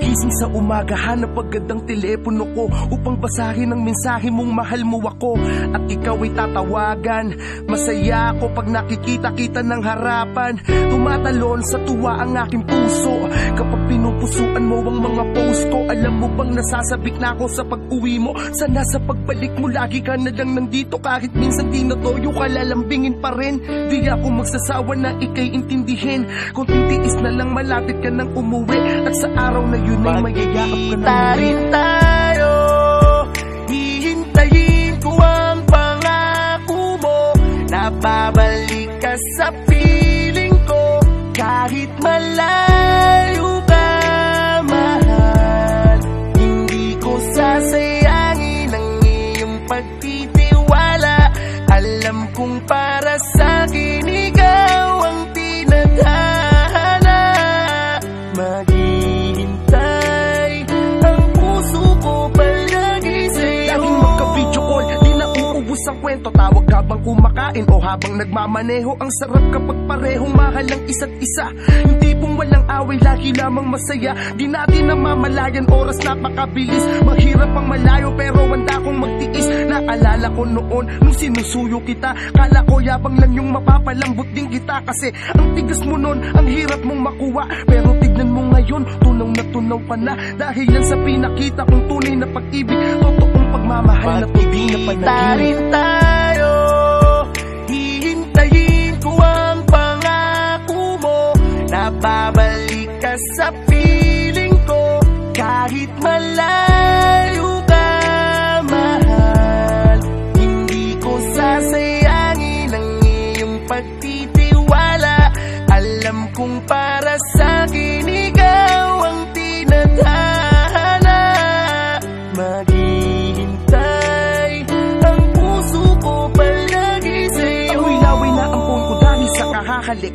Pagising sa umaga, hanap agad telepono ko Upang basahin ang mensahe mong mahal mo ako. At ikaw ay tatawagan. Masaya ako pag nakikita-kita ng harapan. Tumatalon sa tuwa ang aking puso. Kapag pinupusuan mo ang mga post ko Alam mo bang nasasabik na ako sa pag-uwi mo? Sana sa pagbalik mo lagi ka na lang nandito. Kahit minsan tinatoyo ka lalambingin pa rin. Di ako magsasawa na ikay intindihin. Kung titiis na lang malapit ka nang umuwi. At sa araw na yun ay mayayakap ka na rin tayo. Hihintayin ko ang pangako mo. Na babalik ka sa piling ko. Kahit malayo ka, mahal. Hindi ko sasayangin ang iyong pagtitiwala. Alam kong para kumakain o habang nagmamaneho Ang sarap kapag parehong mahal ang isa't isa. Yung tipong walang away, lagi lamang masaya. Di natin namamalayan, oras napakabilis. Mahirap ang malayo pero wanda kong magtiis. Naalala ko noon, nung sinusuyo kita Kala ko yabang lang yung mapapalambot din kita. Kasi ang tigas mo noon, ang hirap mong makuha. Pero tignan mo ngayon, tunaw na tunaw ka na. Dahil yan sa pinakita kong tunay na pag-ibig Totoong pagmamahal na hindi na panaginip Na babalik ka sa piling ko Kahit malayo ka, mahal. Hindi ko sasayangin ang iyong pagtitiwala. Alam kong para sa akin ikaw ang tinadhana Maghihintay ang puso ko palagi sa'yo. Laway na ang phone ko dahil sa kahahalik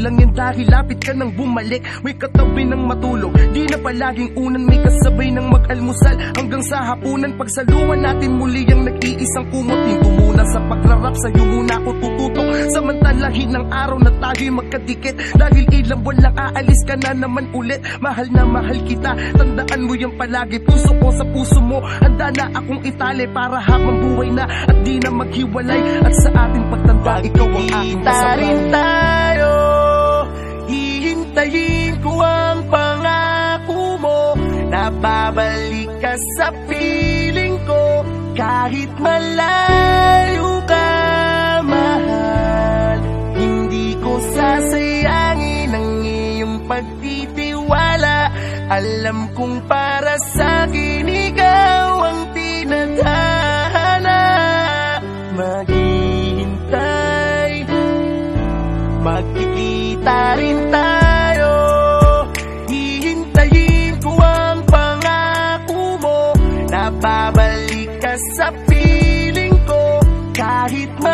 lang yan dahil lapit ka nang bumalik. May katabi ng matulog. Di na palaging unan may kasabay ng mag-almusal. Hanggang sa hapunan pagsaluhan natin muli ang nag-iisang kumot Hinto muna sa pagrarap sa'yo muna ako tututok. Samantalahin ng araw na tayo'y magkadikit. Dahil ilang buwan lang aalis ka na naman ulit. Mahal na mahal kita Tandaan mo yan palagi. Puso ko sa puso mo Handa na akong itali para habang buhay na At di na maghiwalay. At sa ating pagtanda ikaw ang aking rin kasabay tayo Hihintayin ko ang pangako mo Na babalik ka sa piling ko. Kahit malayo ka, mahal Hindi ko sasayangin ang iyong pagtitiwala. Alam kong para sa akin ikaw ang tinadhana Maghihintay Magkikita rin tayo Kahit malayo